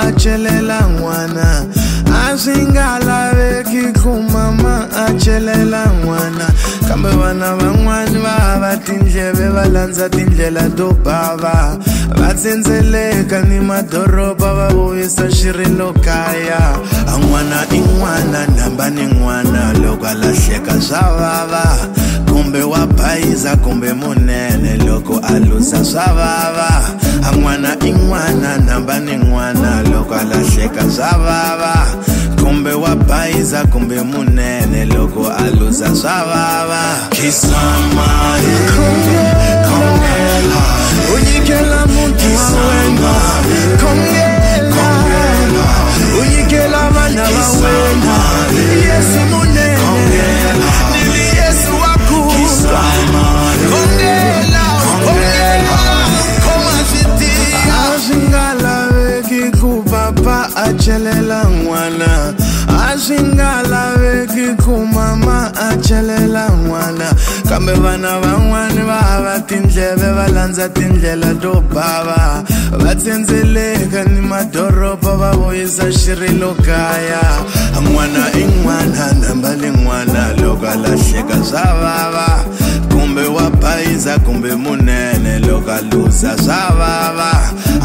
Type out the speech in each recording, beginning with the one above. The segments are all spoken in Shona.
achelela ngwana asingalave kikhumama achelela ngwana kambe vana van'wani va hava tindleve va landza tindlela to bava va tsendzeleka ni madoroba va vuyisa xirilo kaya a n'wana i n'wana namba ni n'wana loko a lahleka swa vava kumbe wa bayiza kumbe munene loko a lusa swa vava an'wana i n'wana namba ni n'wana loko a lahleka swa vava kumbe wa bayiza kumbe munene loko a luza swa vava kisamaikhulu achelela n'wana a swi nga laveki ku mama a celela n'wana kambe vana van'wani va hava tindleve va landza tindlela to bava va tsendzeleka ni madoroba va vuyisa xirilo kaya n'wana i n'wana namba lin'wana loko a lahleka swa vava kumbe wa bayisa kumbe munene loko a luza swa vava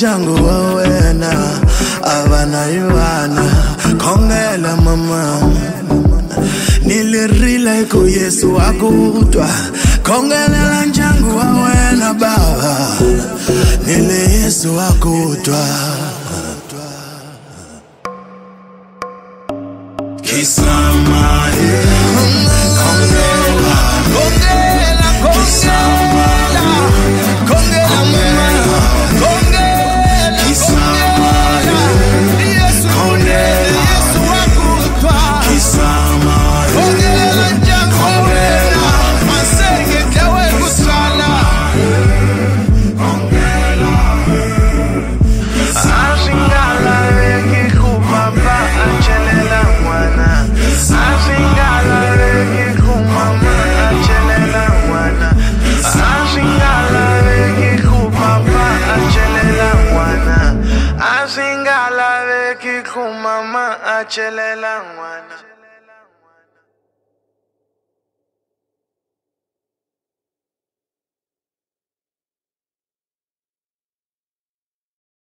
changu avana abanayibana kongela mama nilirile ku yesu wakutwa khongelela njangu wawena baba nili yesu wakutwa kisamaye yeah. Seki kumama achele langwana